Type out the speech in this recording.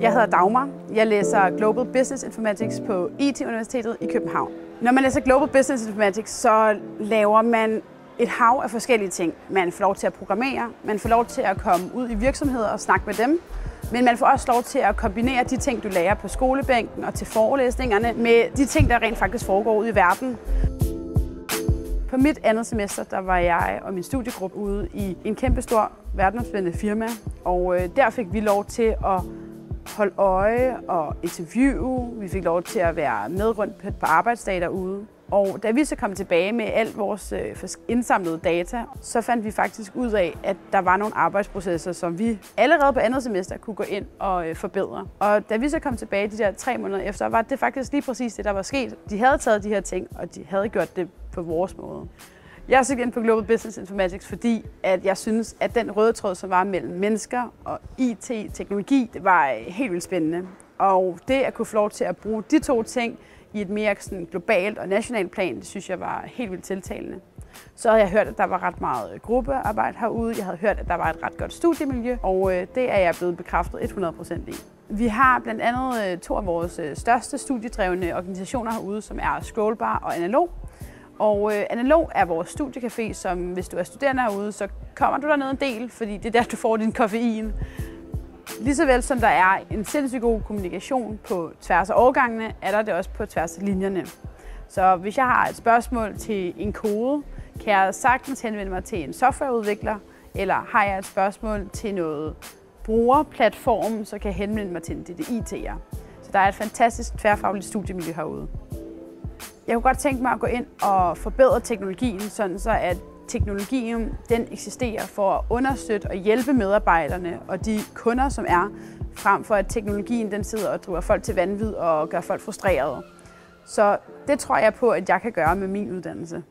Jeg hedder Dagmar. Jeg læser Global Business Informatics på IT-universitetet i København. Når man læser Global Business Informatics, så laver man et hav af forskellige ting. Man får lov til at programmere, man får lov til at komme ud i virksomheder og snakke med dem, men man får også lov til at kombinere de ting, du lærer på skolebænken og til forelæsningerne, med de ting, der rent faktisk foregår ude i verden. På mit andet semester, der var jeg og min studiegruppe ude i en kæmpestor verdensomspændende firma, og øh, der fik vi lov til at holde øje og interviewe. Vi fik lov til at være med rundt på arbejdsdag derude. Og da vi så kom tilbage med alt vores øh, indsamlede data, så fandt vi faktisk ud af, at der var nogle arbejdsprocesser, som vi allerede på andet semester kunne gå ind og øh, forbedre. Og da vi så kom tilbage de der tre måneder efter, var det faktisk lige præcis det, der var sket. De havde taget de her ting, og de havde gjort det på vores måde. Jeg søgte ind på Global Business Informatics, fordi at jeg synes, at den røde tråd, som var mellem mennesker og IT-teknologi, det var øh, helt vildt spændende. Og det at kunne få lov til at bruge de to ting i et mere sådan globalt og nationalt plan, det synes jeg var helt vildt tiltalende. Så havde jeg hørt, at der var ret meget øh, gruppearbejde herude. Jeg havde hørt, at der var et ret godt studiemiljø, og øh, det er jeg blevet bekræftet 100% i. Vi har blandt andet to af vores største studiedrevne organisationer herude, som er Scrollbar og Analog. Og øh, Analog er vores studiecafé, som hvis du er studerende herude, så kommer du derned en del, fordi det er der, du får din koffein. Ligesåvel som der er en sindssygt god kommunikation på tværs af årgangene, er der det også på tværs af linjerne. Så hvis jeg har et spørgsmål til en kode, kan jeg sagtens henvende mig til en softwareudvikler, eller har jeg et spørgsmål til noget brugerplatform, så kan jeg henvende mig til en DDIT'er. Så der er et fantastisk tværfagligt studiemiljø herude. Jeg kunne godt tænke mig at gå ind og forbedre teknologien, sådan så at teknologien den eksisterer for at understøtte og hjælpe medarbejderne og de kunder, som er, frem for at teknologien den sidder og driver folk til vanvid og gør folk frustrerede. Så det tror jeg på, at jeg kan gøre med min uddannelse.